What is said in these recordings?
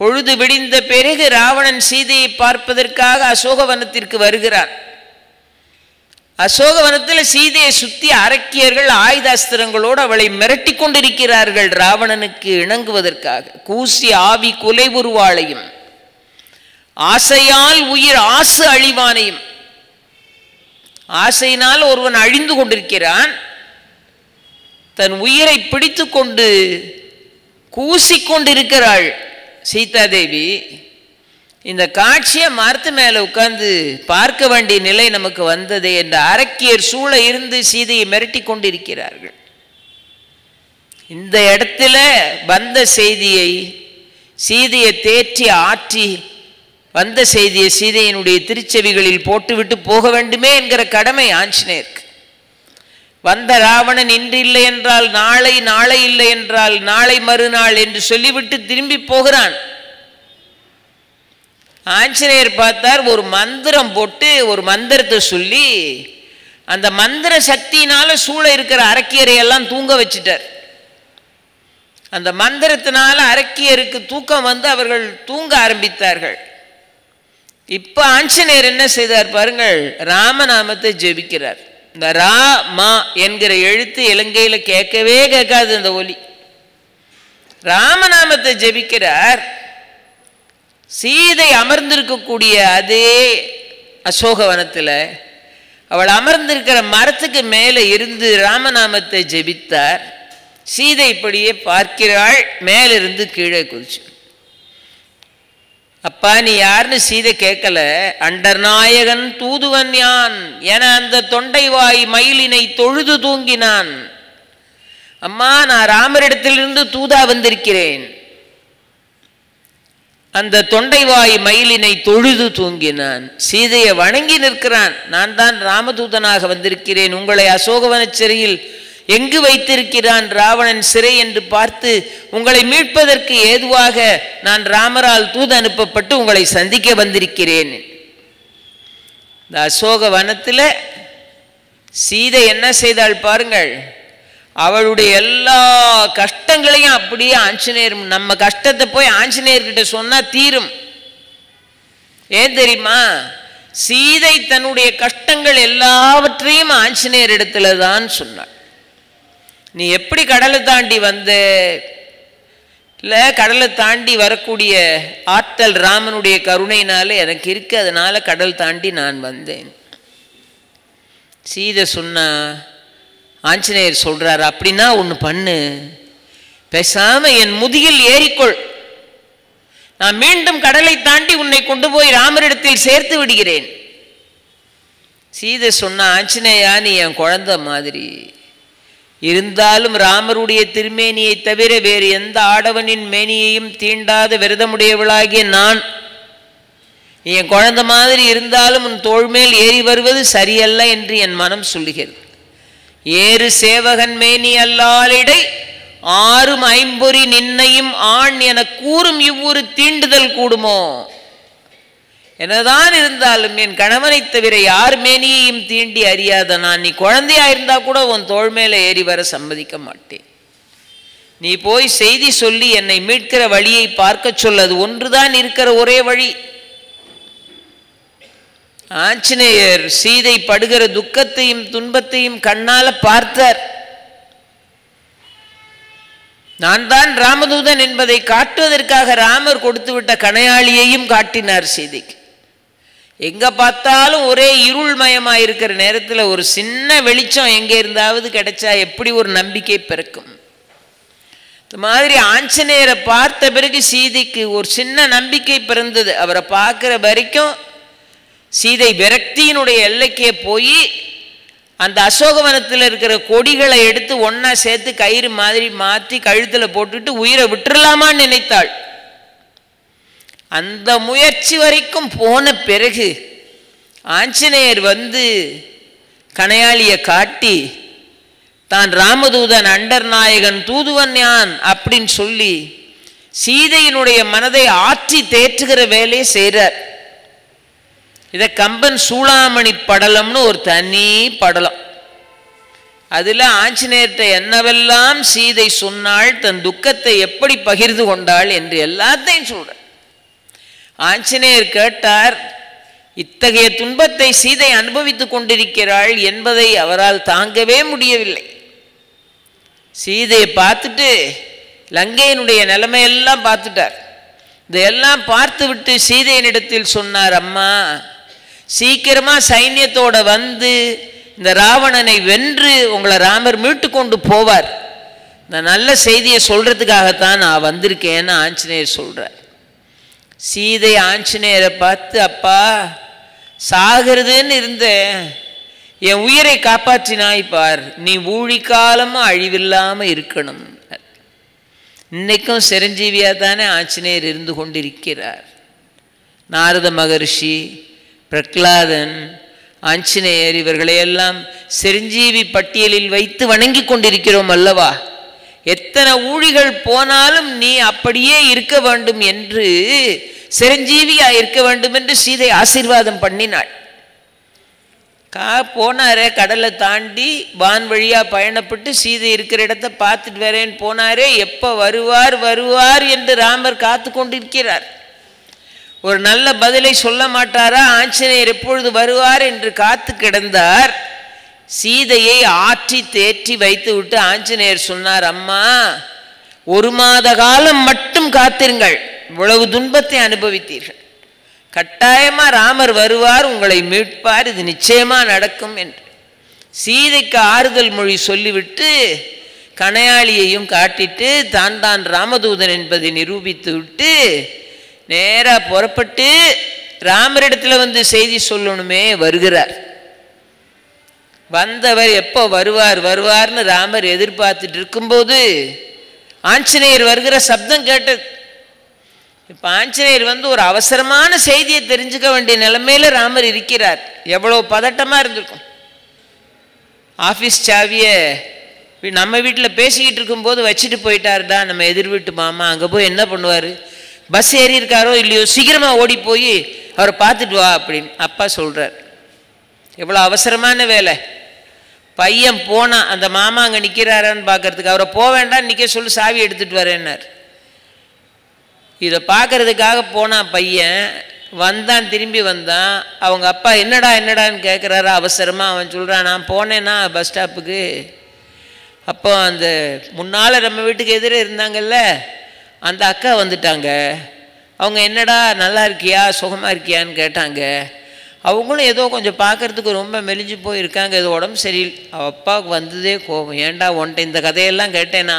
பொழுது விடிந்த பிறகு ராவணன் சீதையை பார்ப்பதற்காக அசோகவனத்திற்கு வருகிறான் அசோகவனத்தில் சீதையை சுத்தி அரக்கியர்கள் ஆயுதாஸ்திரங்களோடு அவளை மிரட்டி கொண்டிருக்கிறார்கள் ராவணனுக்கு இணங்குவதற்காக. கூசி ஆவி குலை உருவாளையும் ஆசையால் உயிர் ஆசு அழிவானையும். ஆசையினால் ஒருவன் அழிந்து கொண்டிருக்கிறான். தன் உயிரை பிடித்து கொண்டு கூசிக்கொண்டிருக்கிறாள் சீதாதேவி இந்த காட்சியை மரத்து மேலே உட்கார்ந்து பார்க்க வேண்டிய நிலை நமக்கு வந்தது என்ற அரக்கியர் சூழ இருந்து சீதையை மிரட்டி கொண்டிருக்கிறார்கள். இந்த இடத்துல வந்த செய்தியை சீதையை தேற்றி ஆற்றி வந்த செய்தியை சீதையினுடைய திருச்செவிகளில் போட்டுவிட்டு போக வேண்டுமே என்கிற கடமை ஆஞ்சநேயருக்கு. வந்த ராவணன் இன்றில்லை என்றால் நாளை நாளை இல்லை என்றால் நாளை மறுநாள் என்று சொல்லிவிட்டு திரும்பி போகிறான். ஆஞ்சநேயர் பார்த்தார் ஒரு மந்திரம் போட்டு ஒரு மந்திரத்தை சொல்லி அந்த மந்திர சக்தியினால சூழ இருக்கிற அரக்கியரையெல்லாம் தூங்க வச்சிட்டார். அந்த மந்திரத்தினால அரக்கியருக்கு தூக்கம் வந்து அவர்கள் தூங்க ஆரம்பித்தார்கள். இப்போ ஆஞ்சநேயர் என்ன செய்தார் பாருங்கள் ராமநாமத்தை ஜெபிக்கிறார். இந்த ரா மா என்கிற எழுத்து இலங்கையில கேட்கவே கேட்காது இந்த ஒலி. ராமநாமத்தை ஜெபிக்கிறார். சீதை அமர்ந்திருக்கக்கூடிய அதே அசோகவனத்தில் அவள் அமர்ந்திருக்கிற மரத்துக்கு மேலே இருந்து ராமநாமத்தை ஜெபித்தார். சீதை இப்படியே பார்க்கிறாள் மேலிருந்து கீழே குதிச்சு அப்பா நீ யாருன்னு சீதை கேட்கல. அண்டர்நாயகன் தூதுவன் யான்? என அந்த தொண்டைவாய் மயிலினை தொழுது தூங்கினான். அம்மா நான் ராமரிடத்திலிருந்து தூதா வந்திருக்கிறேன். அந்த தொண்டைவாய் மயிலினை தொழுது தூங்கினான். சீதையை வணங்கி நிற்கிறான். நான் தான் ராமதூதனாக வந்திருக்கிறேன். உங்களை அசோகவன சிறையில் எங்கு வைத்திருக்கிறான் ராவணன் சிறை என்று பார்த்து உங்களை மீட்பதற்கு ஏதுவாக நான் ராமரால் தூது அனுப்பப்பட்டு உங்களை சந்திக்க வந்திருக்கிறேன். இந்த அசோக வனத்தில் சீதை என்ன செய்தாள் பாருங்கள். அவளுடைய எல்லா கஷ்டங்களையும் அப்படியே ஆஞ்சநேயர் நம்ம கஷ்டத்தை போய் ஆஞ்சநேயர்கிட்ட சொன்னால் தீரும். ஏன் தெரியுமா? சீதை தன்னுடைய கஷ்டங்கள் எல்லாவற்றையும் ஆஞ்சநேயர் இடத்துல தான் சொன்னாள். நீ எப்படி கடலை தாண்டி வந்த? இல்லை கடலை தாண்டி வரக்கூடிய ஆற்றல் ராமனுடைய கருணையினால எனக்கு இருக்கு அதனால கடல் தாண்டி நான் வந்தேன். சீதை சொன்னா ஆஞ்சநேயர் சொல்கிறார் அப்படின்னா ஒன்று பண்ணு. பேசாமல் என் முதுகில் ஏறிக்கொள். நான் மீண்டும் கடலை தாண்டி உன்னை கொண்டு போய் ராமரிடத்தில் சேர்த்து விடுகிறேன். சீதை சொன்ன ஆஞ்சநேயா நீ என் குழந்தை மாதிரி. இருந்தாலும் ராமருடைய திருமேனியை தவிர வேறு எந்த ஆடவனின் மேனியையும் தீண்டாத விரதமுடையவளாகிய நான். நீ என் குழந்தை மாதிரி இருந்தாலும் உன் தோள்மேல் ஏறி வருவது சரியல்ல என்று என் மனம் சொல்லுகிறது. ஏறு சேவகன் மேனி அல்லாலிடை ஆறும் ஐம்பொறி நின்னையும் ஆண் என கூறும் இவ்வொரு தீண்டுதல் கூடுமோ? என்னதான் இருந்தாலும் என் கணவனை தவிர யார் மேனியையும் தீண்டி அறியாத நான் நீ குழந்தையா இருந்தா கூட உன் தோள் மேல ஏறி வர சம்மதிக்க மாட்டேன். நீ போய் செய்தி சொல்லி என்னை மீட்கிற வழியை பார்க்க சொல்லது ஒன்றுதான் இருக்கிற ஒரே வழி. ஆஞ்சநேயர் சீதை படுகிற துக்கத்தையும் துன்பத்தையும் கண்ணால பார்த்தார். நான் தான் ராமதூதன் என்பதை காட்டுவதற்காக ராமர் கொடுத்து விட்ட கணையாளியையும் காட்டினார் சீதைக்கு. எங்க பார்த்தாலும் ஒரே இருள்மயமா இருக்கிற நேரத்தில் ஒரு சின்ன வெளிச்சம் எங்கே இருந்தாவது கிடைச்சா எப்படி ஒரு நம்பிக்கை பிறக்கும்? இந்த மாதிரி ஆஞ்சநேயரை பார்த்த பிறகு சீதைக்கு ஒரு சின்ன நம்பிக்கை பிறந்தது. அவரை பார்க்குற வரைக்கும் சீதை விரக்தியினுடைய எல்லைக்கே போய் அந்த அசோகவனத்தில் இருக்கிற கொடிகளை எடுத்து ஒன்றா சேர்த்து கயிறு மாதிரி மாற்றி கழுத்தில் போட்டுட்டு உயிரை விட்டுடலாமான்னு நினைத்தாள். அந்த முயற்சி வரைக்கும் போன பிறகு ஆஞ்சநேயர் வந்து கணையாளியை காட்டி தான் ராமதூதன் அண்டர் நாயகன் தூதுவன் யான்? அப்படின்னு சொல்லி சீதையினுடைய மனதை ஆற்றி தேற்றுகிற வேலையை செய்கிறார் இதை கம்பன் சூளாமணி படலம்னு ஒரு தனி படலம். அதில் ஆஞ்சநேயர்கிட்ட என்னவெல்லாம் சீதை சொன்னாள் தன் துக்கத்தை எப்படி பகிர்ந்து கொண்டாள் என்று எல்லாத்தையும் சொல்கிறார் ஆஞ்சநேயர் கேட்டார் இத்தகைய துன்பத்தை சீதை அனுபவித்துக் கொண்டிருக்கிறாள் என்பதை அவரால் தாங்கவே முடியவில்லை. சீதையை பார்த்துட்டு லங்கையினுடைய நிலைமையெல்லாம் பார்த்துட்டார். இதையெல்லாம் பார்த்துவிட்டு சீதையனிடத்தில் சொன்னார் அம்மா சீக்கிரமாக சைன்யத்தோட வந்து இந்த ராவணனை வென்று உங்களை ராமர் மீட்டு கொண்டு போவார். இந்த நல்ல செய்தியை சொல்கிறதுக்காகத்தான் நான் வந்திருக்கேன்னு ஆஞ்சநேயர் சொல்கிறார் சீதை ஆஞ்சநேயரை பார்த்து அப்பா சாகிறதுன்னு இருந்தேன். என் உயிரை காப்பாற்றினாய் பார். நீ ஊழிக்காலமும் அழிவில்லாமல் இருக்கணும். இன்னைக்கும் சிரஞ்சீவியாக தானே ஆஞ்சநேயர் இருந்து கொண்டிருக்கிறார். நாரத மகர்ஷி பிரகலாதன் ஆஞ்சநேயர் இவர்களையெல்லாம் சிரஞ்சீவி பட்டியலில் வைத்து வணங்கி கொண்டிருக்கிறோம் அல்லவா? எத்தனை ஊழிகள் போனாலும் நீ அப்படியே இருக்க வேண்டும் என்று சிரஞ்சீவியா இருக்க வேண்டும் என்று சீதை ஆசீர்வாதம் பண்ணினாள். கா போனாரே கடலை தாண்டி வான் வழியாக பயணப்பட்டு சீதை இருக்கிற இடத்த பார்த்துட்டு வரேன்னு போனாரே எப்போ வருவார் வருவார் என்று ராமர் காத்து கொண்டிருக்கிறார். ஒரு நல்ல பதிலை சொல்ல மாட்டாரா ஆஞ்சநேயர் எப்பொழுது வருவார் என்று காத்து கிடந்தார். சீதையை ஆற்றி தேற்றி வைத்து விட்டு ஆஞ்சநேயர் சொன்னார் அம்மா ஒரு மாத காலம் மட்டும் காத்திருங்கள். இவ்வளவு துன்பத்தை அனுபவித்தீர்கள். கட்டாயமா ராமர் வருவார் உங்களை மீட்பார் இது நிச்சயமா நடக்கும் என்று. சீதைக்கு ஆறுதல் மொழி சொல்லிவிட்டு கணையாளியையும் காட்டிட்டு தான் தான் ராமதூதன் என்பதை நிரூபித்து விட்டு நேராக புறப்பட்டு ராமரிடத்தில் வந்து செய்தி சொல்லணுமே வருகிறார். வந்தவர் எப்போ வருவார் வருவார்னு ராமர் எதிர்பார்த்துட்டு இருக்கும்போது ஆஞ்சநேயர் வருகிற சப்தம் கேட்டது. இப்போ ஆஞ்சநேயர் வந்து ஒரு அவசரமான செய்தியை தெரிஞ்சுக்க வேண்டிய நிலைமையில் ராமர் இருக்கிறார். எவ்வளோ பதட்டமாக இருந்திருக்கும். ஆஃபீஸ் சாவியை நம்ம வீட்டில் பேசிக்கிட்டு இருக்கும்போது வச்சுட்டு போயிட்டாருடா நம்ம எதிர் வீட்டு மாமா அங்கே போய் என்ன பண்ணுவார்? பஸ் ஏறி இருக்காரோ இல்லையோ சீக்கிரமாக ஓடி போய் அவரை பார்த்துட்டு வா அப்படின்னு அப்பா சொல்கிறார் எவ்வளோ அவசரமான வேலை. பையன் போனான் அந்த மாமா அங்கே நிற்கிறாரான்னு பார்க்கறதுக்கு அவரை போக வேண்டாம் நிற்க சொல்லி சாவி எடுத்துகிட்டு வரேன்னார். இதை பார்க்கறதுக்காக போனான் பையன் வந்தான் திரும்பி வந்தான். அவங்க அப்பா என்னடா என்னடான்னு கேட்குறாரு அவசரமாக அவன் சொல்கிறான் நான் போனேன்னா பஸ் ஸ்டாப்புக்கு அப்போ அந்த முன்னால் நம்ம வீட்டுக்கு எதிரே இருந்தாங்கல்ல அந்த அக்கா வந்துட்டாங்க. அவங்க என்னடா நல்லா இருக்கியா சுகமாக இருக்கியான்னு கேட்டாங்க. அவங்களும் ஏதோ கொஞ்சம் பார்க்கறதுக்கு ரொம்ப மெலிஞ்சு போயிருக்காங்க. ஏதோ உடம்பு சரியில்லை. அவள் அப்பாவுக்கு வந்ததே கோபம். ஏன்டா உன்ட்ட இந்த கதையெல்லாம் கேட்டேனா?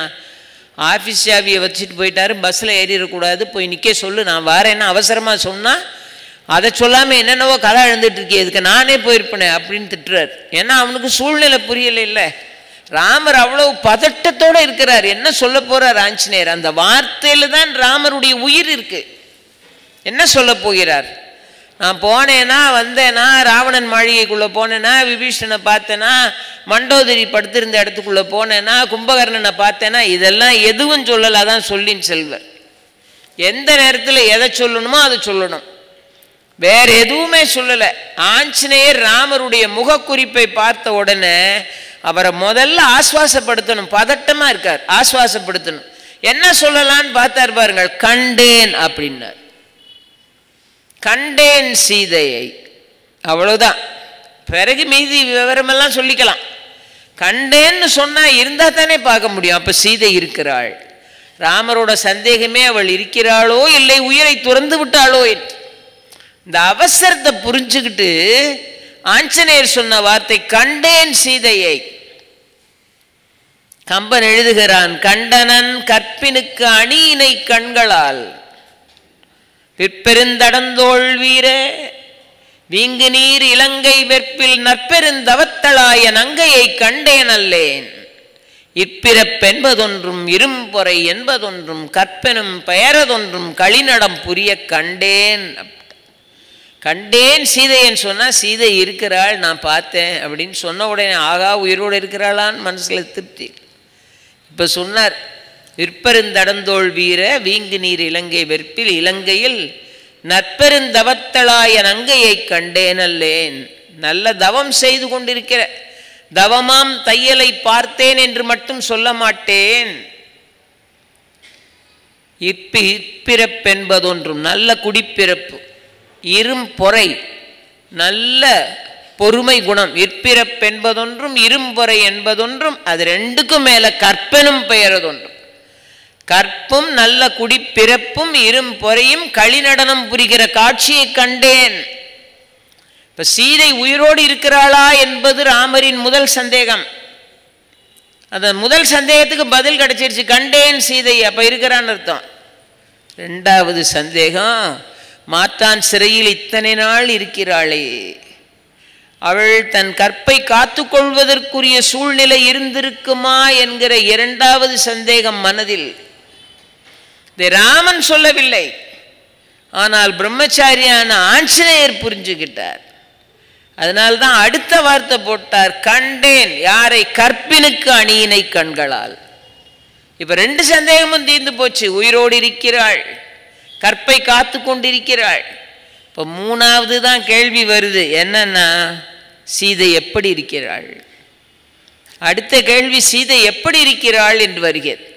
ஆஃபீஸ் சாவியை வச்சுட்டு போயிட்டாரு. பஸ்ஸில் ஏறிடக்கூடாது. போய் நிற்க சொல்லு. நான் வரேன்னா அவசரமாக சொன்னால் அதை சொல்லாமல் என்னென்னவோ கதை எழுந்துட்டு இருக்கே. இதுக்கு நானே போயிருப்பேனே அப்படின்னு திட்டுறாரு. ஏன்னா அவனுக்கு சூழ்நிலை புரியலை இல்லை ராமர் அவ்வளவு பதட்டத்தோடு இருக்கிறார். என்ன சொல்ல போகிறார் ஆஞ்சநேயர்? அந்த வார்த்தையில் தான் ராமருடைய உயிர் இருக்குது என்ன சொல்ல போகிறார்? நான் போனேன்னா வந்தேன்னா ராவணன் மாளிகைக்குள்ளே போனேன்னா விபீஷனை பார்த்தேன்னா மண்டோதரி படுத்திருந்த இடத்துக்குள்ளே போனேன்னா கும்பகர்ணனை பார்த்தேன்னா இதெல்லாம் எதுவும் சொல்லலை தான் சொல்லின் செல்வர். எந்த நேரத்தில் எதை சொல்லணுமோ அதை சொல்லணும். வேற எதுவுமே சொல்லலை. ஆஞ்சநேயர் ராமருடைய முகக்குறிப்பை பார்த்த உடனே அவரை முதல்ல ஆஸ்வாசப்படுத்தணும். பதட்டமாக இருக்கார். ஆஸ்வாசப்படுத்தணும். என்ன சொல்லலாம்னு பார்த்தார் பாருங்கள். கண்டேன் அப்படின்னார். கண்டேன் சீதையை. அவ்வளோதான் பிறகு மீதி விவரமெல்லாம் சொல்லிக்கலாம். கண்டேன்னு சொன்னால் இருந்தால் தானே பார்க்க முடியும். அப்போ சீதை இருக்கிறாள். ராமரோட சந்தேகமே அவள் இருக்கிறாளோ இல்லை உயிரை துறந்து விட்டாளோ என்று. இந்த அவசரத்தை புரிஞ்சுக்கிட்டு ஆஞ்சநேயர் சொன்ன வார்த்தை கண்டேன் சீதையை. கம்பன் எழுதுகிறான் கண்டனன் கற்பினுக்கு அணியினை கண்களால். விற்பெருந்தடந்தோள் வீர வீங்கு நீர் இலங்கை வெற்பில் நற்பெருந்தவத்தளாய நங்கையை கண்டேன் அல்லேன் இப்பிறப்பென்பதொன்றும் இரும்பொறை என்பதொன்றும் கற்பெனும் பெயரதொன்றும் களிநடம் புரிய கண்டேன். கண்டேன் சீதையன்னு சொன்னால் சீதை இருக்கிறாள் நான் பார்த்தேன் அப்படின்னு சொன்ன உடனே ஆகா உயிரோடு இருக்கிறாளான்னு மனசில் திருப்தி. இப்போ சொன்னார் விற்பெருந்தடந்தோள் வீர வீங்கு நீர் இலங்கை வெற்பில் இலங்கையில் நற்பெருந்தவத்தளாய நங்கையை கண்டேனல்லேன். நல்ல தவம் செய்து கொண்டிருக்கிற தவமாம் தையலை பார்த்தேன் என்று மட்டும் சொல்ல மாட்டேன். இப்பி இப்பிறப்பென்பதொன்றும் நல்ல குடிப்பிறப்பு இரும் பொறை நல்ல பொறுமை குணம் இற்பிறப்பென்பதொன்றும் இரும்பொறை என்பதொன்றும் அது ரெண்டுக்கும் மேலே கற்பனும் பெயரதொன்றும். கற்பும் நல்ல குடிப்பிறப்பும் இரும் பொறையும் களிநடனம் புரிகிற காட்சியை கண்டேன். இப்ப சீதை உயிரோடு இருக்கிறாளா என்பது ராமரின் முதல் சந்தேகம். அந்த முதல் சந்தேகத்துக்கு பதில் கிடைச்சிருச்சு. கண்டேன் சீதை. அப்ப இருக்கிறான்னு அர்த்தம். ரெண்டாவது சந்தேகம் மாத்தான் சிறையில் இத்தனை நாள் இருக்கிறாளே. அவள் தன் கற்பை காத்துக்கொள்வதற்குரிய சூழ்நிலை இருந்திருக்குமா என்கிற இரண்டாவது சந்தேகம் மனதில். இதை ராமன் சொல்லவில்லை. ஆனால் பிரம்மச்சாரியான ஆஞ்சநேயர் புரிஞ்சுக்கிட்டார் அதனால்தான் அடுத்த வார்த்தை போட்டார் கண்டேன் யாரை கற்பினுக்கு அணியினை கண்களால். இப்போ ரெண்டு சந்தேகமும் தீர்ந்து போச்சு. உயிரோடு இருக்கிறாள் கற்பை காத்து கொண்டிருக்கிறாள். இப்போ மூணாவது தான் கேள்வி வருது. என்னன்னா சீதை எப்படி இருக்கிறாள்? அடுத்த கேள்வி சீதை எப்படி இருக்கிறாள்? என்று வருகிறது.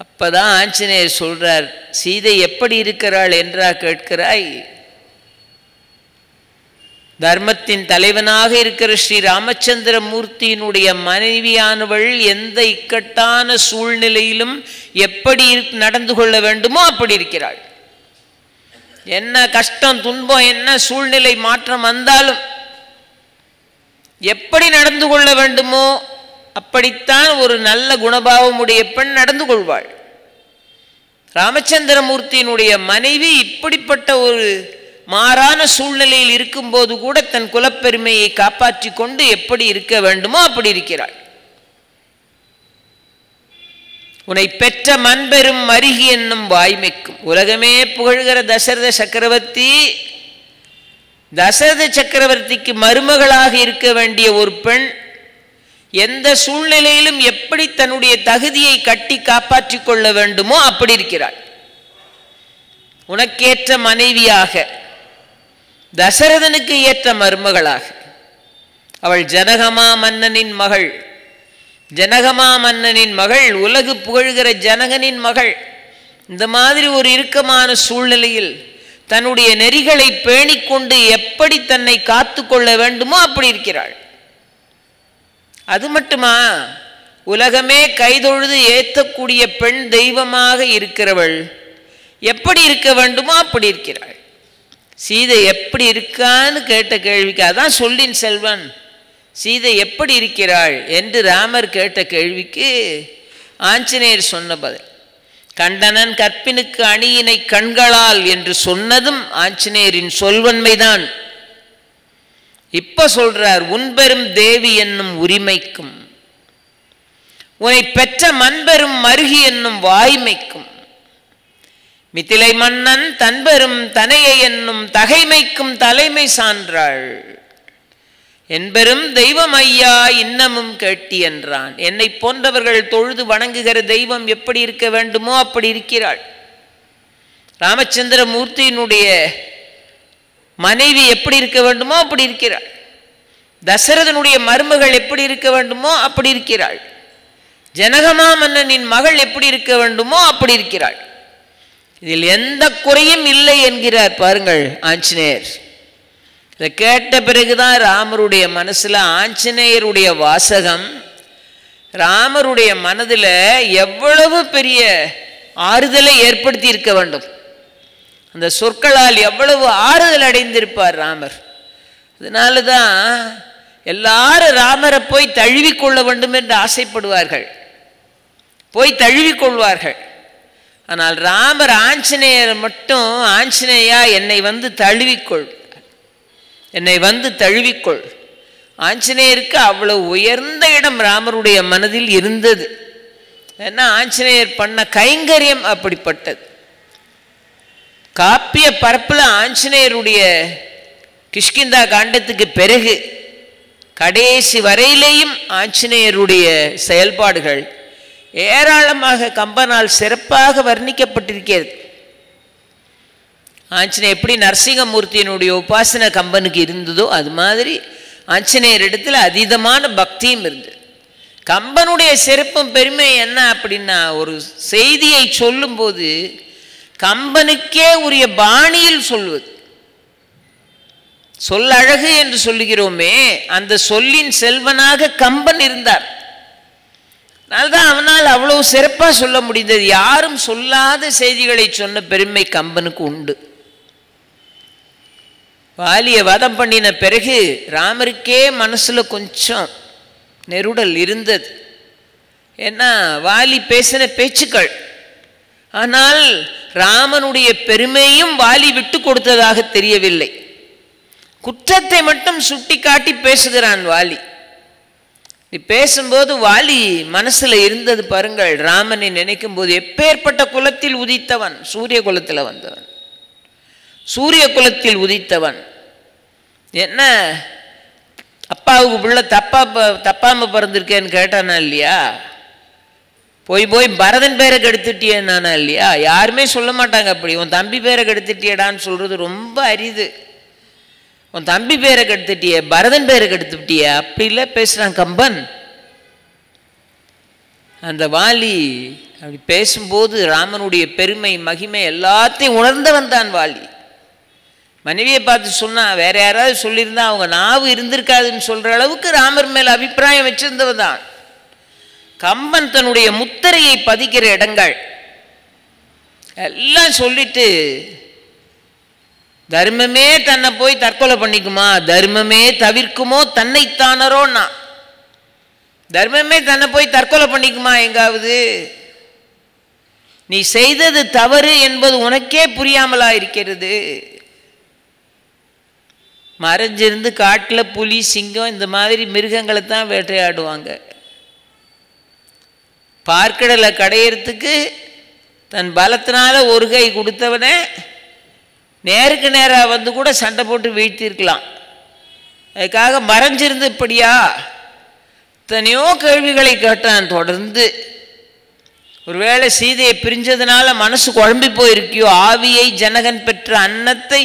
அப்பதான் ஆஞ்சநேயர் சொல்றார் சீதை எப்படி இருக்கிறாள் என்றா கேட்கிறாய்? தர்மத்தின் தலைவனாக இருக்கிற ஸ்ரீ ராமச்சந்திர மூர்த்தியினுடைய மனைவியானவள் எந்த இக்கட்டான சூழ்நிலையிலும் எப்படி நடந்து கொள்ள வேண்டுமோ அப்படி இருக்கிறாள். என்ன கஷ்டம் துன்பம் என்ன சூழ்நிலை மாற்றம் வந்தாலும் எப்படி நடந்து கொள்ள வேண்டுமோ அப்படித்தான் ஒரு நல்ல குணபாவமுடைய பெண் நடந்து கொள்வாள். ராமச்சந்திரமூர்த்தியினுடைய மனைவி இப்படிப்பட்ட ஒரு மாறான சூழ்நிலையில் இருக்கும்போது கூட தன் குலப்பெருமையை காப்பாற்றி கொண்டு எப்படி இருக்க வேண்டுமோ அப்படி இருக்கிறாள். உன்னை பெற்ற மண்பெரும் மருகி என்னும் வாய்மைக்கும் உலகமே புகழ்கிற தசரத சக்கரவர்த்தி தசரத சக்கரவர்த்திக்கு மருமகளாக இருக்க வேண்டிய ஒரு பெண் எந்த சூழ்நிலையிலும் எப்படி தன்னுடைய தகுதியை கட்டி காப்பாற்றிக் கொள்ள வேண்டுமோ அப்படி இருக்கிறாள். உனக்கேற்ற மனைவியாக தசரதனுக்கு ஏற்ற மருமகளாக அவள் ஜனகமா மன்னனின் மகள் ஜனகமா மன்னனின் மகள் உலகு புகழ்கிற ஜனகனின் மகள் இந்த மாதிரி ஒரு இறுக்கமான சூழ்நிலையில் தன்னுடைய நெறிகளை பேணிக்கொண்டு எப்படி தன்னை காத்து கொள்ள வேண்டுமோ அப்படி இருக்கிறாள். அது மட்டுமா? உலகமே கைதொழுது ஏற்றக்கூடிய பெண் தெய்வமாக இருக்கிறவள் எப்படி இருக்க வேண்டுமோ அப்படி இருக்கிறாள். சீதை எப்படி இருக்கான்னு கேட்ட கேள்விக்கு அதான் சொல்லின் செல்வன். சீதை எப்படி இருக்கிறாள் என்று ராமர் கேட்ட கேள்விக்கு ஆஞ்சநேயர் சொன்ன பதில் கண்டனன் கற்பினுக்கு அணியினை கண்களால் என்று சொன்னதும் ஆஞ்சநேயரின் சொல்வன்மைதான். இப்ப சொல்றார் உன்பெரும் தேவி என்னும் உரிமைக்கும் உன்னை பெற்ற மண்பெரும் மருகி என்னும் வாய்மைக்கும் மித்திலை மன்னன் தன்பெரும் தனையை என்னும் தகைமைக்கும் தலைமை சான்றாள். என்பெரும் தெய்வம் ஐயா இன்னமும் கேட்டி என்றான். என்னை போன்றவர்கள் தொழுது வணங்குகிற தெய்வம் எப்படி இருக்க வேண்டுமோ அப்படி இருக்கிறாள். ராமச்சந்திரமூர்த்தியினுடைய மனைவி எப்படி இருக்க வேண்டுமோ அப்படி இருக்கிறாள். தசரதனுடைய மருமகள் எப்படி இருக்க வேண்டுமோ அப்படி இருக்கிறாள். ஜனகமா மன்னனின் மகள் எப்படி இருக்க வேண்டுமோ அப்படி இருக்கிறாள். இதில் எந்த குறையும் இல்லை என்கிறார் பாருங்கள் ஆஞ்சநேயர். இதை கேட்ட பிறகுதான் ராமருடைய மனசில் ஆஞ்சநேயருடைய வாசகம் ராமருடைய மனதில் எவ்வளவு பெரிய ஆறுதலை ஏற்படுத்தி இருக்க வேண்டும். அந்த சொற்களால் எவ்வளவு ஆறுதல் அடைந்திருப்பார் ராமர். அதனால தான் எல்லாரும் ராமரை போய் தழுவிக்கொள்ள வேண்டும் என்று ஆசைப்படுவார்கள். போய் தழுவிக்கொள்வார்கள் ஆனால் ராமர் ஆஞ்சநேயர் மட்டும் ஆஞ்சநேயா என்னை வந்து தழுவிக்கொள் என்னை வந்து தழுவிக்கொள் ஆஞ்சநேயருக்கு அவ்வளவு உயர்ந்த இடம் ராமருடைய மனதில் இருந்தது. ஏன்னா ஆஞ்சநேயர் பண்ண கைங்கரியம் அப்படிப்பட்டது. காப்பிய பரப்பில் ஆஞ்சநேயருடைய கிஷ்கிந்தா காண்டத்துக்கு பிறகு கடைசி வரையிலேயும் ஆஞ்சநேயருடைய செயல்பாடுகள் ஏராளமாக கம்பனால் சிறப்பாக வர்ணிக்கப்பட்டிருக்கிறது. ஆஞ்சநேயர் எப்படி நரசிங்கமூர்த்தியினுடைய உபாசன கம்பனுக்கு இருந்ததோ அது மாதிரி ஆஞ்சநேயர் இடத்துல அதீதமான பக்தியும் இருந்தது கம்பனுடைய சிறப்பும் பெருமை என்ன அப்படின்னா ஒரு செய்தியை சொல்லும்போது கம்பனுக்கே உரிய பாணியில் சொல்வது. சொல்லழகு என்று சொல்லுகிறோமே அந்த சொல்லின் செல்வனாக கம்பன் இருந்தார். அதனால்தான் அவனால் அவ்வளவு சிறப்பாக சொல்ல முடிந்தது. யாரும் சொல்லாத செய்திகளை சொன்ன பெருமை கம்பனுக்கு உண்டு. வாலியை வதம் பண்ணின பிறகு ராமருக்கே மனசுல கொஞ்சம் நெருடல் இருந்தது. ஏன்னா வாலி பேசின பேச்சுக்கள் ஆனால் ராமனுடைய பெருமையும் வாலி விட்டு கொடுத்ததாக தெரியவில்லை. குற்றத்தை மட்டும் சுட்டி காட்டி பேசுகிறான் வாலி. நீ பேசும்போது வாலி மனசில் இருந்தது பாருங்கள் ராமனை நினைக்கும் போது எப்பேற்பட்ட குலத்தில் உதித்தவன்? சூரிய குலத்தில் வந்தவன். சூரிய குலத்தில் உதித்தவன். என்ன? அப்பாவுக்கு பிள்ளை தப்பா ப- தப்பாம பிறந்திருக்கேன்னு கேட்டானா இல்லையா? போய் போய் பரதன் பேரை கெடுத்துட்டியேனானா இல்லையா? யாருமே சொல்ல மாட்டாங்க அப்படி. உன் தம்பி பேரை கெடுத்துட்டியடான்னு சொல்கிறது ரொம்ப அரிது. உன் தம்பி பேரை கெடுத்துட்டியே பரதன் பேரை கெடுத்துட்டிய அப்படி இல்லை கம்பன். அந்த வாலி அப்படி பேசும்போது ராமனுடைய பெருமை மகிமை எல்லாத்தையும் உணர்ந்தவன் தான் வாலி. மனைவியை பார்த்து சொன்னான் வேற யாராவது சொல்லியிருந்தா அவங்க நாவு இருந்திருக்காதுன்னு சொல்கிற அளவுக்கு ராமர் மேல் அபிப்பிராயம் வச்சிருந்தவன் தான். கம்பன் தன்னுடைய முத்திரையை பதிக்கிற இடங்கள். எல்லாம் சொல்லிட்டு தர்மமே தன்னை போய் தற்கொலை பண்ணிக்குமா? தர்மமே தவிர்க்குமோ? தன்னைத்தானரோன்னா? தர்மமே தன்னை போய் தற்கொலை பண்ணிக்குமா எங்காவது? நீ செய்தது தவறு என்பது உனக்கே புரியாமலா இருக்கிறது. மறைஞ்சிருந்து காட்டில் புலி சிங்கம் இந்த மாதிரி மிருகங்களை தான் வேட்டையாடுவாங்க. பார்க்கடலை கடையிறதுக்கு தன் பலத்தினால் ஒரு கை கொடுத்தவனே நேருக்கு நேராக வந்து கூட சண்டை போட்டு வீழ்த்தியிருக்கலாம். அதுக்காக மறைஞ்சிருந்து இப்படியா எத்தனையோ கேள்விகளை கேட்டான் தொடர்ந்து. ஒருவேளை சீதையை பிரிஞ்சதுனால மனசு குழம்பி போயிருக்கியோ ஆவியை ஜனகன் பெற்ற அன்னத்தை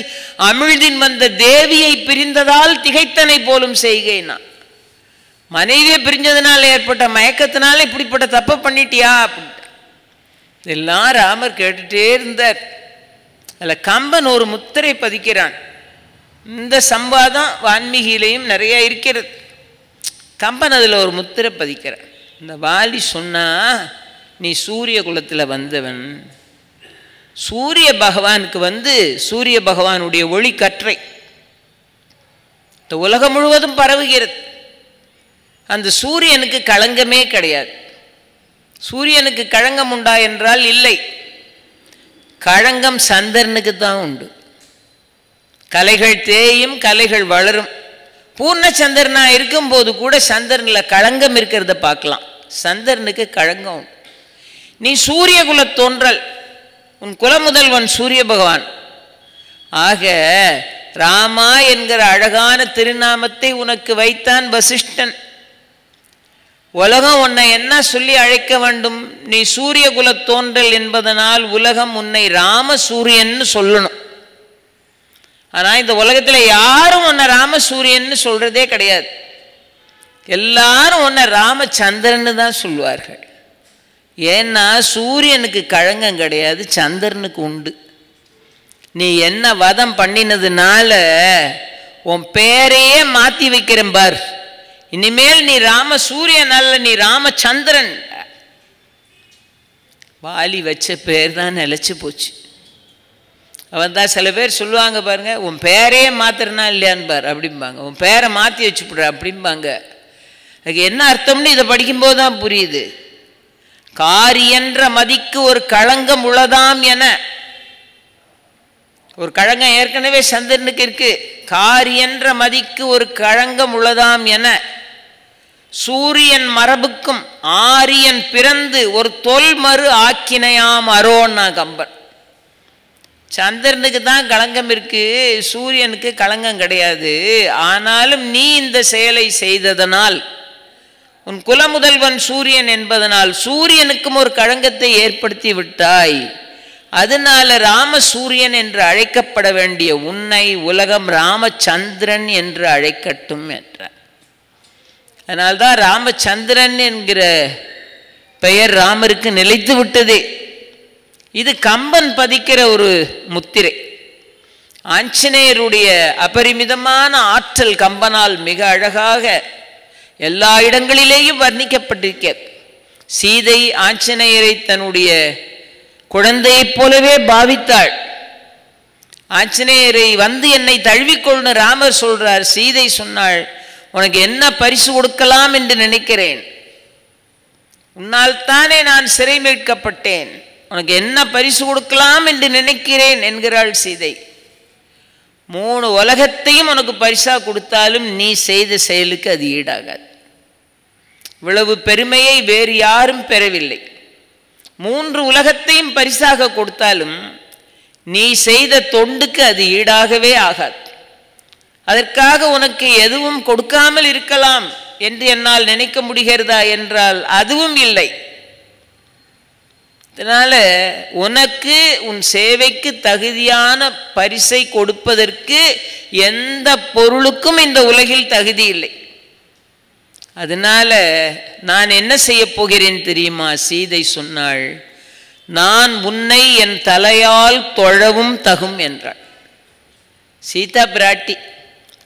அமிழ்தின் வந்த தேவியை பிரிந்ததால் திகைத்தனை போலும் செய்கைனா மனைவியை பிரிஞ்சதுனால ஏற்பட்ட மயக்கத்தினால இப்படிப்பட்ட தப்பை பண்ணிட்டியா அப்படின்ட்டு. இதெல்லாம் ராமர் கேட்டுட்டே இருந்தார். அதில் கம்பன் ஒரு முத்திரை பதிக்கிறான். இந்த சம்பாதம் வான்மீகியிலையும் நிறைய இருக்கிறது. கம்பன் அதில் ஒரு முத்திரை பதிக்கிறான். இந்த வாலி சொன்னா நீ சூரிய குலத்தில் வந்தவன். சூரிய பகவானுக்கு வந்து சூரிய பகவானுடைய ஒளி கற்றை. இந்த உலகம் முழுவதும் பரவுகிறது. அந்த சூரியனுக்கு களங்கமே கிடையாது. சூரியனுக்கு களங்கம் உண்டா என்றால் இல்லை. களங்கம் சந்திரனுக்கு தான் உண்டு. கலைகள் தேயும் கலைகள் வளரும். பூர்ண சந்திரனா இருக்கும்போது கூட சந்திரனில் களங்கம் இருக்கிறத பார்க்கலாம். சந்திரனுக்கு களங்கம் உண்டு. நீ சூரிய குல தோன்றல். உன் குலமுதல்வன் சூரிய பகவான். ஆக ராமா என்கிற அழகான திருநாமத்தை உனக்கு வைத்தான் வசிஷ்டன். உலகம் உன்னை என்ன சொல்லி அழைக்க வேண்டும்? நீ சூரிய குல தோன்றல் என்பதனால் உலகம் உன்னை ராம சூரியன்னு சொல்லணும். ஆனால் இந்த உலகத்தில் யாரும் உன்னை ராமசூரியன்னு சொல்கிறதே கிடையாது. எல்லாரும் உன்னை ராமச்சந்திரன்னு தான் சொல்லுவார்கள். ஏன்னா சூரியனுக்கு கழங்கம் கிடையாது சந்திரனுக்கு உண்டு. நீ என்ன வதம் பண்ணினதுனால உன் பேரையே மாற்றி வைக்கிறேன் பார். இனிமேல் நீ ராம சூரியன் அல்ல நீ ராமச்சந்திரன். வாலி வச்ச பேர் தான் நிலச்சி போச்சு. அவன் தான் சில பேர் சொல்லுவாங்க பாருங்க உன் பேரே மாத்திரனா இல்லையான்பார் அப்படிம்பாங்க. உன் பேரை மாற்றி வச்சுப்புடுற அப்படிம்பாங்க. அதுக்கு என்ன அர்த்தம்னு இதை படிக்கும்போது தான் புரியுது. காரியன்ற மதிக்கு ஒரு களங்கம் உளதாம் என. ஒரு கழங்கம் ஏற்கனவே சந்திரனுக்கு இருக்கு. காரியன்ற மதிக்கு ஒரு கழங்கம் உள்ளதாம் என. சூரியன் மரபுக்கும் ஆரியன் பிறந்து ஒரு தொல் மறு ஆக்கினையாம் அரோன்னா கம்பன். சந்திரனுக்கு தான் களங்கம் இருக்கு சூரியனுக்கு களங்கம் கிடையாது. ஆனாலும் நீ இந்த செயலை செய்ததனால் உன் குலமுதல்வன் சூரியன் என்பதனால் சூரியனுக்கும் ஒரு களங்கத்தை ஏற்படுத்தி விட்டாய். அதனால ராமசூரியன் என்று அழைக்கப்பட வேண்டிய உன்னை உலகம் ராமச்சந்திரன் என்று அழைக்கட்டும் என்றார். அதனால்தான் ராமச்சந்திரன் என்கிற பெயர் ராமருக்கு நிலைத்து விட்டதே. இது கம்பன் பதிக்கிற ஒரு முத்திரை. ஆஞ்சநேயருடைய அபரிமிதமான ஆற்றல் கம்பனால் மிக அழகாக எல்லா இடங்களிலேயும் வர்ணிக்கப்பட்டிருக்கிறது. சீதை ஆஞ்சநேயரை தன்னுடைய குழந்தையைப் போலவே பாவித்தாள். ஆஞ்சநேயரை வந்து என்னை தழுவிக்கொள்னு ராமர் சொல்றார். சீதை சொன்னாள் உனக்கு என்ன பரிசு கொடுக்கலாம் என்று நினைக்கிறேன். உன்னால் தானே நான் சிறை மீட்கப்பட்டேன். உனக்கு என்ன பரிசு கொடுக்கலாம் என்று நினைக்கிறேன் என்கிறாள் சீதை. மூணு உலகத்தையும் உனக்கு பரிசா கொடுத்தாலும் நீ செய்த செயலுக்கு அது ஈடாகாது. இவ்வளவு பெருமையை வேறு யாரும் பெறவில்லை. மூன்று உலகத்தையும் பரிசாக கொடுத்தாலும் நீ செய்த தொண்டுக்கு அது ஈடாகவே ஆகாது. அதற்காக உனக்கு எதுவும் கொடுக்காமல் இருக்கலாம் என்று என்னால் நினைக்க முடிகிறதா என்றால் அதுவும் இல்லை. இதனால் உனக்கு உன் சேவைக்கு தகுதியான பரிசை கொடுப்பதற்கு எந்த பொருளுக்கும் இந்த உலகில் தகுதி இல்லை. அதனால நான் என்ன செய்ய போகிறேன் தெரியுமா? சீதை சொன்னாள் நான் உன்னை என் தலையால் தொழவும் தகும் என்றாள். சீதா பிராட்டி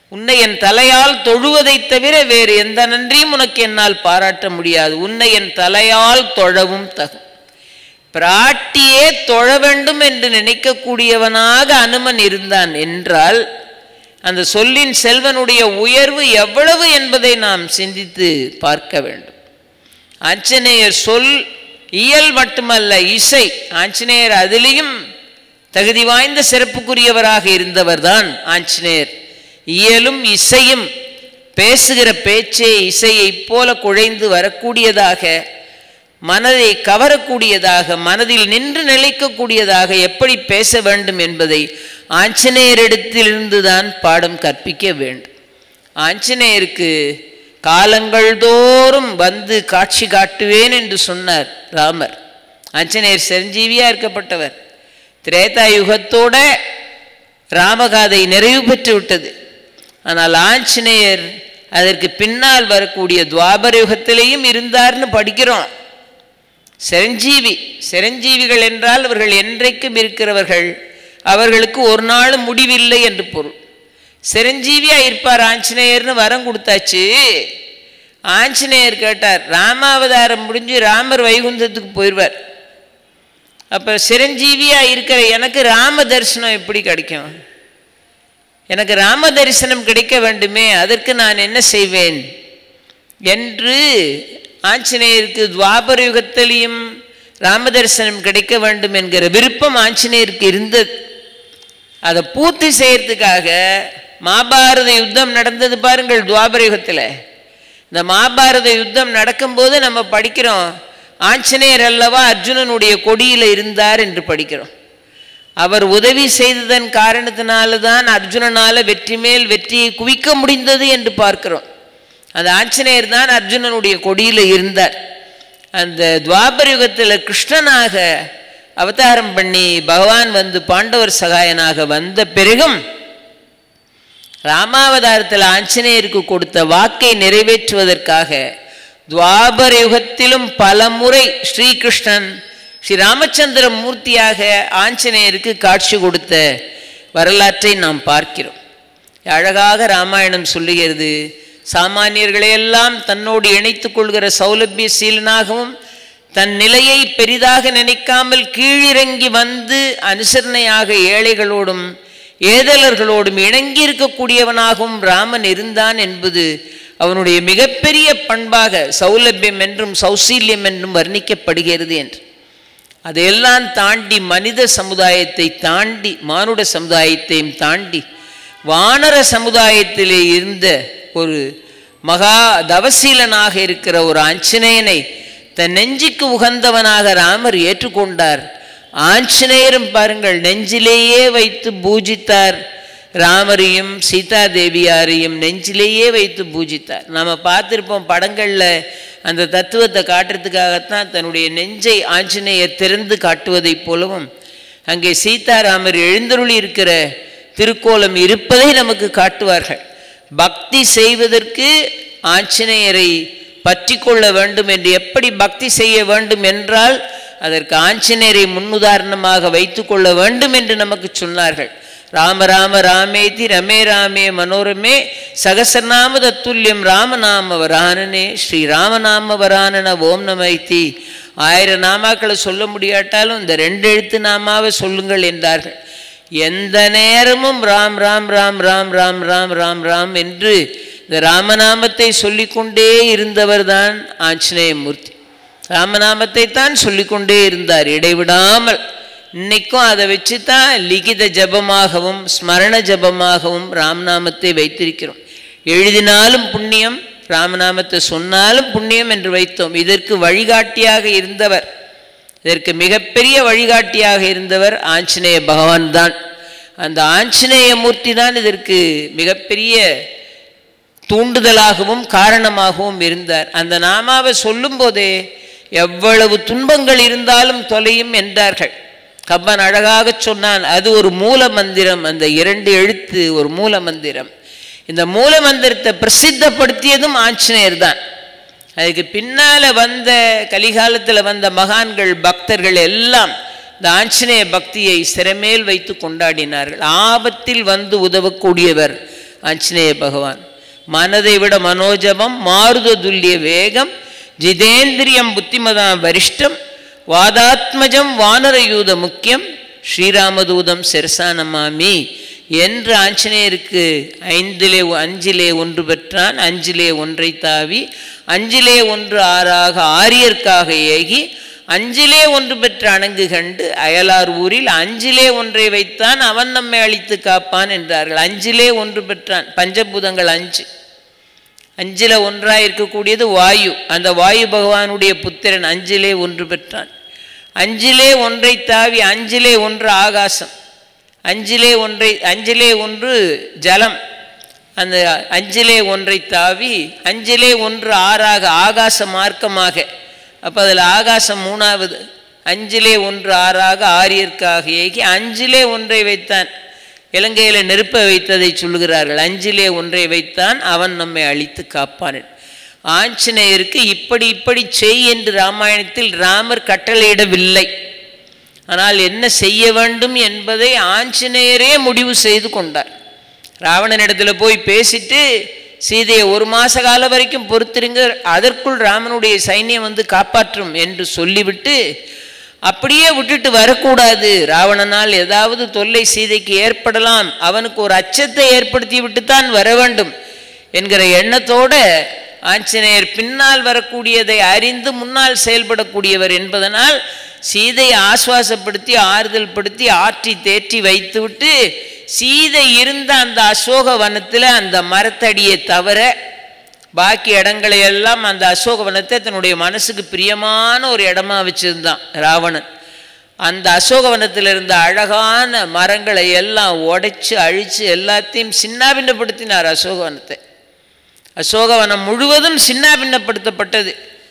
உன்னை என் தலையால் தொழுவதை தவிர வேறு எந்த நன்றியும் உனக்கு என்னால் பாராட்ட முடியாது. உன்னை என் தலையால் தொழவும் தகும். பிராட்டியே தொழ வேண்டும் என்று நினைக்கக்கூடியவனாக அனுமன் இருந்தான் என்றால் அந்த சொல்லின் செல்வனுடைய உயர்வு எவ்வளவு என்பதை நாம் சிந்தித்து பார்க்க வேண்டும். ஆஞ்சநேயர் சொல் இயல் மட்டுமல்ல இசை. ஆஞ்சநேயர் அதிலையும் தகுதி வாய்ந்த சிறப்புக்குரியவராக இருந்தவர்தான் ஆஞ்சநேயர். இயலும் இசையும் பேசுகிற பேச்சே இசையைப் போல குழைந்து வரக்கூடியதாக மனதை கவரக்கூடியதாக மனதில் நின்று நிலைக்கக்கூடியதாக எப்படி பேச வேண்டும் என்பதை ஆஞ்சநேயரிடத்திலிருந்து தான் பாடம் கற்பிக்க வேண்டும். ஆஞ்சநேயருக்கு காலங்கள் தோறும் வந்து காட்சி காட்டுவேன் என்று சொன்னார் ராமர். ஆஞ்சநேயர் சிரஞ்சீவியாக இருக்கப்பட்டவர். திரேதா யுகத்தோட ராமகாதை நிறைவு பெற்று விட்டது ஆனால் ஆஞ்சநேயர் அதற்கு பின்னால் வரக்கூடிய துவாபர யுகத்திலேயும் இருந்தார்னு படிக்கிறோம். சிரஞ்சீவி சிரஞ்சீவிகள் என்றால் அவர்கள் என்றைக்கும் இருக்கிறவர்கள் அவர்களுக்கு ஒரு நாள் முடிவில்லை என்று பொருள். சிரஞ்சீவியா இருப்பார் ஆஞ்சநேயர்னு வரம் கொடுத்தாச்சு. ஆஞ்சநேயர் கேட்டார் ராமாவதாரம் முடிஞ்சு ராமர் வைகுந்தத்துக்கு போயிடுவார் அப்போ சிரஞ்சீவியாக இருக்கிற எனக்கு ராம தரிசனம் எப்படி கிடைக்கும்? எனக்கு ராம தரிசனம் கிடைக்க வேண்டுமே அதற்கு நான் என்ன செய்வேன்? என்று ஆஞ்சநேயருக்கு துவாபர யுகத்திலையும் ராம தரிசனம் கிடைக்க வேண்டும் என்கிற விருப்பம் ஆஞ்சநேயருக்கு இருந்தது. அதை பூர்த்தி செய்யறதுக்காக மாபாரத யுத்தம் நடந்தது பாருங்கள் துவாபர யுகத்தில் இந்த மாபாரத யுத்தம் நடக்கும்போது நம்ம படிக்கிறோம் ஆஞ்சநேயர் அல்லவா அர்ஜுனனுடைய கொடியில் இருந்தார் என்று படிக்கிறோம். அவர் உதவி செய்ததன் காரணத்தினால தான் அர்ஜுனனால் வெற்றி மேல் வெற்றியை குவிக்க முடிந்தது என்று பார்க்கிறோம். அந்த ஆஞ்சநேயர் தான் அர்ஜுனனுடைய கொடியில் இருந்தார். அந்த துவாபர யுகத்தில் கிருஷ்ணனாக அவதாரம் பண்ணி பகவான் வந்து பாண்டவர் சகாயனாக வந்த பிறகும் ராமாவதாரத்தில் ஆஞ்சநேயருக்கு கொடுத்த வாக்கை நிறைவேற்றுவதற்காக துவாபர யுகத்திலும் பல முறை ஸ்ரீகிருஷ்ணன் ஸ்ரீ ராமச்சந்திர மூர்த்தியாக ஆஞ்சநேயருக்கு காட்சி கொடுத்த வரலாற்றை நாம் பார்க்கிறோம். அழகாக ராமாயணம் சொல்லுகிறது சாமானியர்களையெல்லாம் தன்னோடு இணைத்துக் கொள்கிற சௌலபிய சீலனாகவும் தன் நிலையை பெரிதாக நினைக்காமல் கீழிறங்கி வந்து அனுசரணையாக ஏழைகளோடும் ஏதலர்களோடும் இணங்கி இருக்கக்கூடியவனாகவும் ராமன் இருந்தான் என்பது அவனுடைய மிகப்பெரிய பண்பாக சௌலபியம் என்றும் சௌசீல்யம் என்றும் வர்ணிக்கப்படுகிறது என்று. அதையெல்லாம் தாண்டி மனித சமுதாயத்தை தாண்டி மானுட சமுதாயத்தையும் தாண்டி வானர சமுதாயத்திலே இருந்த ஒரு மகா தவசீலனாக இருக்கிற ஒரு ஆஞ்சநேயனை தன் நெஞ்சுக்கு உகந்தவனாக ராமர் ஏற்றுக்கொண்டார். ஆஞ்சநேயரும் பாருங்கள் நெஞ்சிலேயே வைத்து பூஜித்தார். ராமரையும் சீதா தேவியாரையும் நெஞ்சிலேயே வைத்து பூஜித்தார். நாம் பார்த்துருப்போம் படங்களில் அந்த தத்துவத்தை காட்டுறதுக்காகத்தான் தன்னுடைய நெஞ்சை ஆஞ்சநேயர் திறந்து காட்டுவதைப் போலவும் அங்கே சீதாராமர் எழுந்தருளி இருக்கிற திருக்கோலம் இருப்பதை நமக்கு காட்டுவார்கள். பக்தி செய்வதற்கு ஆஞ்சநேயரை பற்றி கொள்ள வேண்டும் என்று எப்படி பக்தி செய்ய வேண்டும் என்றால் அதற்கு ஆஞ்சநேயரை முன்னுதாரணமாக வைத்து கொள்ள வேண்டும் என்று நமக்கு சொன்னார்கள். ராம ராம ராமேதி ரமே ராமே மனோரமே சகசநாம தத்துல்யம் ராமநாம வரானனே ஸ்ரீ ராமநாம வரானன ஓம் நமைத்தி ஆயிரம் நாமாக்களை சொல்ல முடியாட்டாலும் இந்த ரெண்டு எழுத்து நாமாவை சொல்லுங்கள் என்றார்கள். எந்த நேரமும் ராம் ராம் ராம் ராம் ராம் ராம் ராம் ராம் என்று இந்த ராமநாமத்தை சொல்லிக்கொண்டே இருந்தவர் தான் ஆஞ்சநேயமூர்த்தி. ராமநாமத்தை தான் சொல்லிக்கொண்டே இருந்தார் இடைவிடாமல். இன்னைக்கும் அதை வச்சு தான் லிகித ஜபமாகவும் ஸ்மரண ஜபமாகவும் ராமநாமத்தை வைத்திருக்கிறோம். எழுதினாலும் புண்ணியம் ராமநாமத்தை சொன்னாலும் புண்ணியம் என்று வைத்தோம். இதற்கு வழிகாட்டியாக இருந்தவர் இதற்கு மிகப்பெரிய வழிகாட்டியாக இருந்தவர் ஆஞ்சநேய பகவான் தான் அந்த ஆஞ்சநேய மூர்த்தி தான் இதற்கு மிகப்பெரிய தூண்டுதலாகவும் காரணமாகவும் இருந்தார். அந்த நாமாவை சொல்லும்போதே எவ்வளவு துன்பங்கள் இருந்தாலும் தொலையும் என்றார்கள். கம்பன் அழகாக சொன்னான் அது ஒரு மூல மந்திரம் அந்த இரண்டு எழுத்து ஒரு மூல மந்திரம் இந்த மூல மந்திரத்தை பிரசித்தப்படுத்தியதும் ஆஞ்சநேயர் தான். அதுக்கு பின்னால வந்த கலிகாலத்தில் வந்த மகான்கள் பக்தர்கள் எல்லாம் இந்த ஆஞ்சநேய பக்தியை சிறமேல் வைத்து கொண்டாடினார்கள். ஆபத்தில் வந்து உதவக்கூடியவர் ஆஞ்சநேய பகவான். மனதை விட மனோஜபம் மாருத துல்லிய வேகம் ஜிதேந்திரியம் புத்திமதாம் வரிஷ்டம் வாதாத்மஜம் வானரயூத முக்கியம் ஸ்ரீராமதூதம் சிரசானமாமி என்று ஆஞ்சநேயருக்கு ஐந்திலே அஞ்சிலே ஒன்று பெற்றான் அஞ்சிலே ஒன்றை தாவி அஞ்சிலே ஒன்று ஆறாக ஆரியர்க்காக ஏகி அஞ்சிலே ஒன்று பெற்ற அணங்கு கண்டு அயலார் ஊரில் அஞ்சிலே ஒன்றை வைத்தான் அவன் நம்மை அழித்து காப்பான் என்றார்கள். அஞ்சிலே ஒன்று பெற்றான். பஞ்சபூதங்கள் அஞ்சு. அஞ்சில ஒன்றாக இருக்கக்கூடியது வாயு. அந்த வாயு பகவானுடைய புத்திரன் அஞ்சிலே ஒன்று பெற்றான். அஞ்சிலே ஒன்றை தாவி அஞ்சிலே ஒன்று ஆகாசம். அஞ்சிலே ஒன்றை அஞ்சிலே ஒன்று ஜலம். அந்த அஞ்சிலே ஒன்றை தாவி அஞ்சிலே ஒன்று ஆறாக ஆகாச மார்க்கமாக. அப்போ அதில் ஆகாசம் மூணாவது அஞ்சிலே ஒன்று ஆறாக ஆரியர்க்காக ஏகி அஞ்சிலே ஒன்றை வைத்தான். இலங்கையில் நெருப்ப வைத்ததை சொல்லுகிறார்கள் அஞ்சிலே ஒன்றை வைத்தான் அவன் நம்மை அழித்து காப்பான் ஆஞ்சநேயருக்கு இப்படி இப்படி செய் என்று ராமாயணத்தில் ராமர் கட்டளையிடவில்லை. ஆனால் என்ன செய்ய வேண்டும் என்பதை ஆஞ்சநேயரே முடிவு செய்து கொண்டார். ராவணனிடத்தில் போய் பேசிட்டு சீதையை ஒரு மாத காலம் வரைக்கும் பொறுத்திருங்க அதற்குள் ராமனுடைய சைன்யம் வந்து காப்பாற்றும் என்று சொல்லிவிட்டு அப்படியே விட்டுட்டு வரக்கூடாது. ராவணனால் ஏதாவது தொல்லை சீதைக்கு ஏற்படலாம். அவனுக்கு ஒரு அச்சத்தை ஏற்படுத்தி விட்டு தான் வர வேண்டும் என்கிற எண்ணத்தோடு ஆஞ்சநேயர் பின்னால் வரக்கூடியதை அறிந்து முன்னால் செயல்படக்கூடியவர் என்பதனால் சீதையை ஆசுவாசப்படுத்தி ஆறுதல் படுத்தி ஆற்றி தேற்றி வைத்துவிட்டு சீதை இருந்த அந்த அசோக வனத்தில் அந்த மரத்தடியை தவிர பாக்கி இடங்களை எல்லாம் அந்த அசோக வனத்தை தன்னுடைய மனசுக்கு பிரியமான ஒரு இடமா வச்சுருந்தான் ராவணன். அந்த அசோகவனத்தில் இருந்த அழகான மரங்களை எல்லாம் உடைச்சு அழித்து எல்லாத்தையும் சின்னாபின்னப்படுத்தினார் அசோகவனத்தை அசோகவனம் முழுவதும் சின்னாபின்னப்படுத்தப்பட்டது.